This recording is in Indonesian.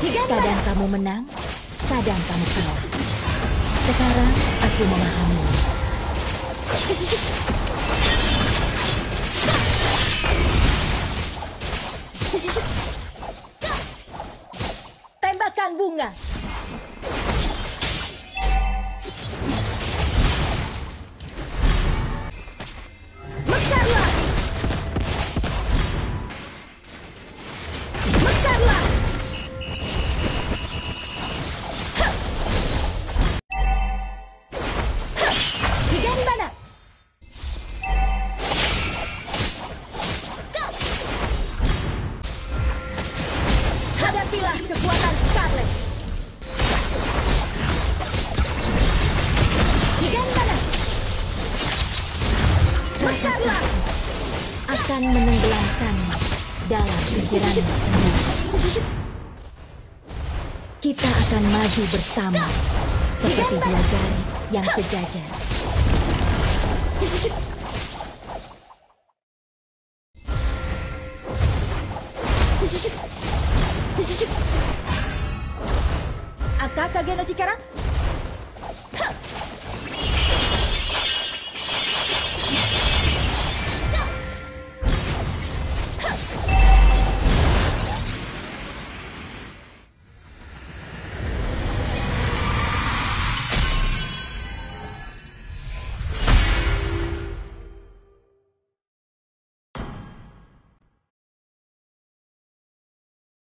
Kadang kamu menang, kadang kamu kalah. Sekarang aku memahami. Tembakan bunga. Hadapilah kekuatan Scarlet! Gambana Mekarlah! akan menenggelamkanmu dalam sendiri. Kita akan maju bersama seperti dua garis yang sejajar. シュ赤影の力。